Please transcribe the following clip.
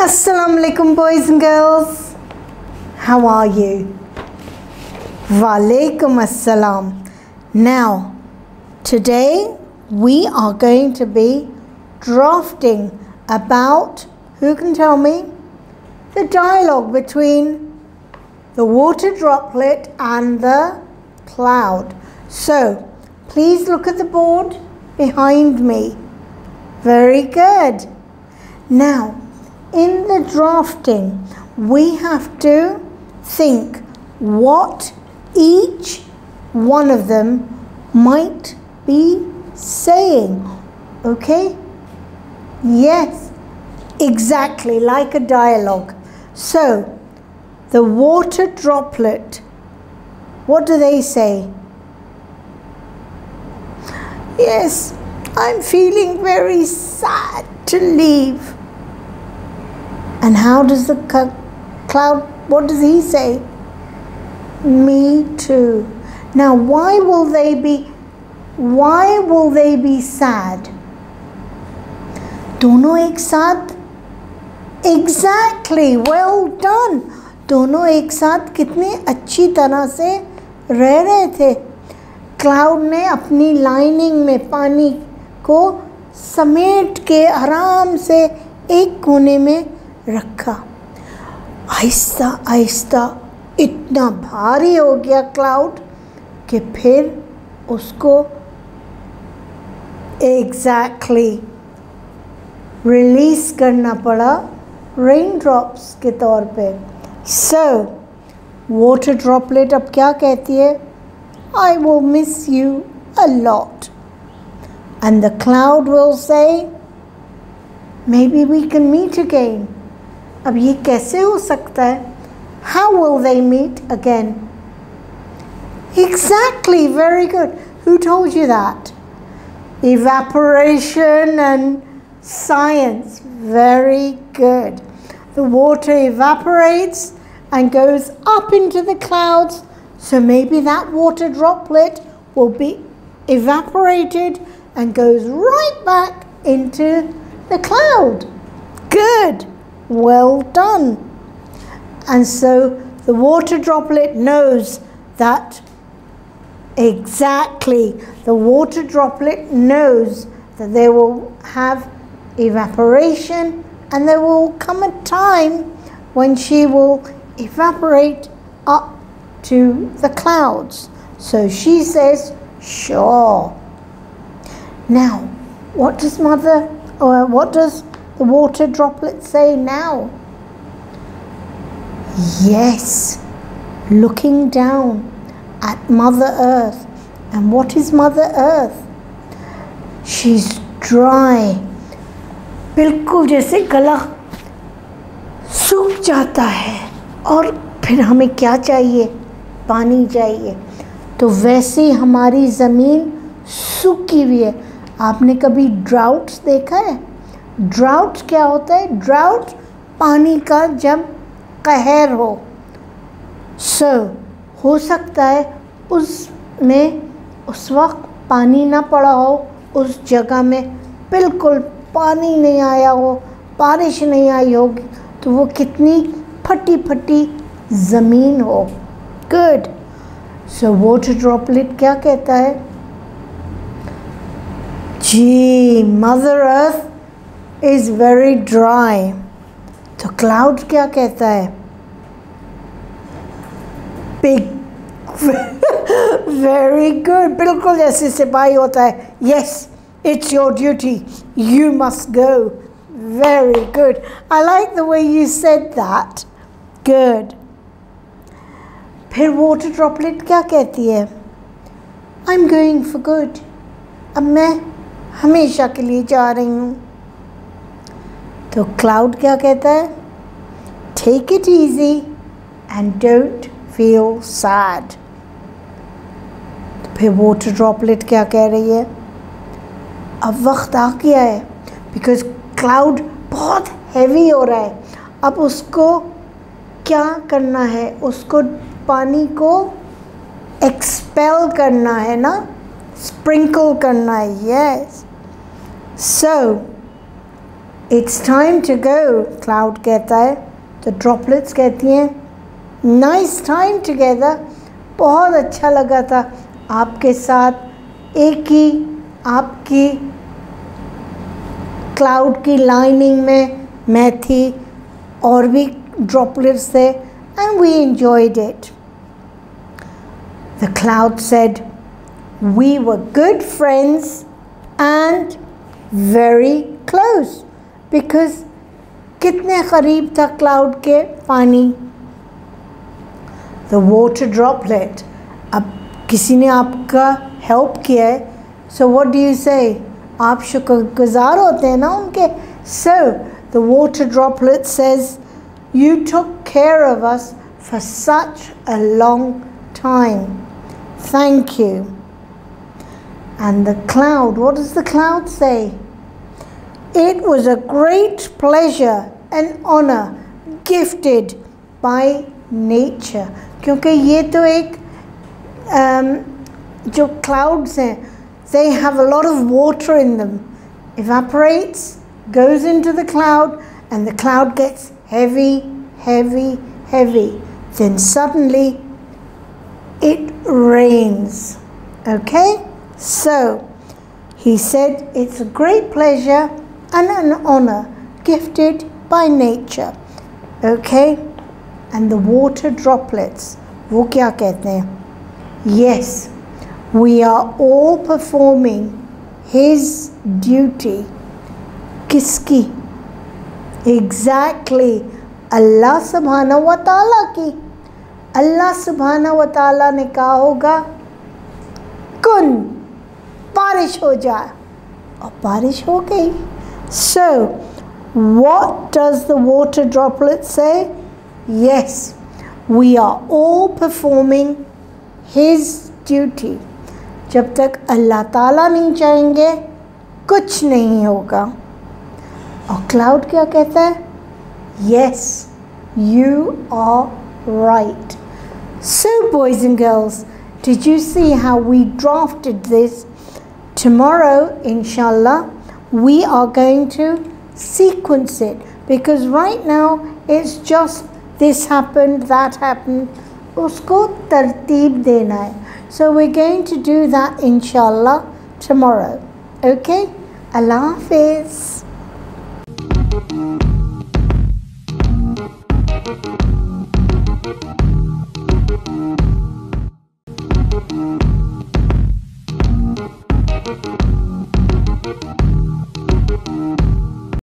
Assalamu alaikum, boys and girls. How are you? Walaikum assalam. Now, today we are going to be drafting about who can tell me the dialogue between the water droplet and the cloud. So, please look at the board behind me. Very good. Now, in the drafting, we have to think what each one of them might be saying. Okay? Yes, exactly like a dialogue. So, the water droplet, what do they say? Yes, I'm feeling very sad to leave. And how does the cloud, what does he say? Me too. Now, why will they be, why will they be sad? दोनों एक साथ exactly well done दोनों एक साथ कितनी अच्छी तरह से रह रहे थे क्लाउड ने अपनी लाइनिंग में पानी को समेट के आराम से एक कोने में रखा। आहिस्ता आहिस्ता, इतना भारी हो गया क्लाउड कि फिर उसको एग्जैक्टली रिलीज़ करना पड़ा रेन ड्रॉप्स के तौर पे। सो वाटर ड्रॉपलेट अब क्या कहती है? I will miss you a lot and the cloud will say maybe we can meet again अब ये कैसे हो सकता है how will they meet again exactly very good who told you that evaporation and science. Very good. The water evaporates and goes up into the clouds, so maybe that water droplet will be evaporated and goes right back into the cloud. Good. Well done. And so the water droplet knows that exactly the water droplet knows that they will have evaporation and there will come a time when she will evaporate up to the clouds. So she says, Sure. Now, what does mother or what does the water droplet say now? Yes, looking down at Mother Earth. And what is Mother Earth? She's dry. बिल्कुल जैसे गला सूख जाता है और फिर हमें क्या चाहिए पानी चाहिए तो वैसे ही हमारी ज़मीन सूखी हुई है आपने कभी ड्राउट्स देखा है ड्राउट क्या होता है? ड्राउट पानी का जब कहर हो सो हो सकता है उसमें उस वक्त पानी ना पड़ा हो, उस जगह में बिल्कुल पानी नहीं आया हो, बारिश नहीं आई होगी तो वो कितनी फटी फटी ज़मीन हो। गुड सो वाटर ड्रॉपलेट क्या कहता है? जी mother earth is very dry तो क्लाउड क्या कहता है? बिग वेरी गुड बिल्कुल जैसे सिपाही होता है। Yes it's your duty you must go very good I like the way you said that good फिर वाटर ड्रॉपलेट क्या कहती है? I am going for good अब मैं हमेशा के लिए जा रही हूँ। तो क्लाउड क्या कहता है? Take it easy and don't feel sad फिर वाटर ड्रॉपलेट क्या कह रही है? अब वक्त आ गया है बिकॉज़ क्लाउड बहुत हैवी हो रहा है। अब उसको क्या करना है? उसको पानी को एक्सपेल करना है ना? स्प्रिंकल करना है yes so it's time to go cloud कहता है। तो ड्रॉपलेट्स कहती हैं नाइस टाइम टुगेदर बहुत अच्छा लगा था आपके साथ, एक ही आपकी क्लाउड की लाइनिंग में मैं थी और भी ड्रॉपलेट्स थे and we enjoyed it the cloud said we were good friends and very close because कितने करीब था क्लाउड के पानी द वॉटर ड्रॉपलेट अब किसी ने आपका हेल्प किया है सो वॉट डू यू से आप शुक्रगुजार होते हैं ना उनके so the water droplet says you took care of us for such a long time thank you And the cloud, what does the cloud say? It was a great pleasure and honor gifted by nature. क्योंकि ये तो एक um, जो clouds हैं they have a lot of water in them evaporates goes into the cloud and the cloud gets heavy heavy heavy then suddenly it rains okay so he said it's a great pleasure and an honor gifted by nature okay and the water droplets वो क्या कहते हैं yes we are all performing his duty किसकी exactly अल्लाह सुबहाना व ताला की अल्लाह सुबहाना व ताला ने कहा होगा कुन बारिश हो जाए और बारिश हो गई सो what does the water droplet say yes we are all performing his duty जब तक अल्लाह ताला नहीं चाहेंगे कुछ नहीं होगा और क्लाउड क्या कहता है yes you are right so boys and girls did you see how we drafted this tomorrow inshallah we are going to sequence it. Because right now it's just this happened that happened. usko tartib dena hai so we're going to do that inshallah tomorrow. Okay? Allah hafiz